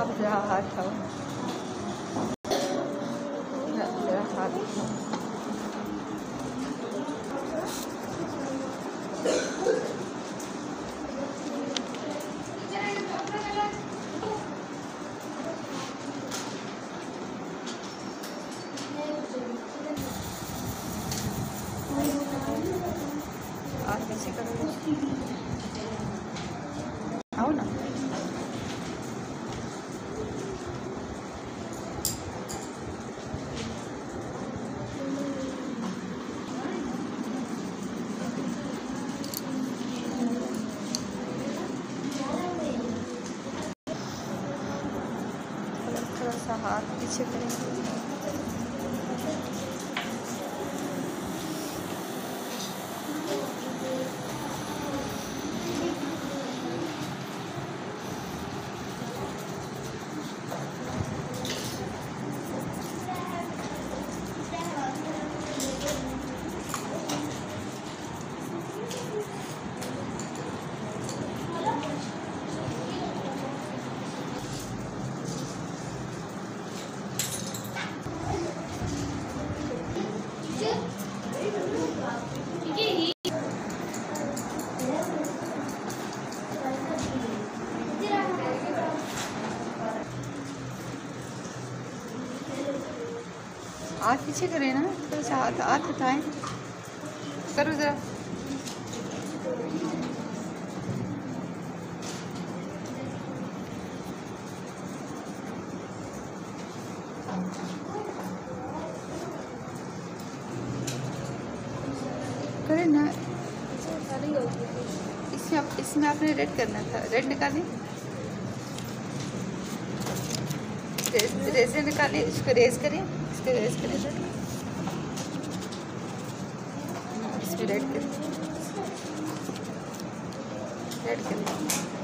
आप जरा हाथ खाओ जरा हाथ करोगे? आओ ना थोड़ा थोड़ा सा हाथ पीछे करेंगे। हाथ पीछे करें ना थोड़ा सा हाथ हाथ उठाएँ। करो ज़रा। करें ना। इसमें आप, इसमें आपने रेड करना था। रेड निकालें। रेजर निकालें इसको रेज करें इसको रेज करें इसमें रेड करें। रेड करें।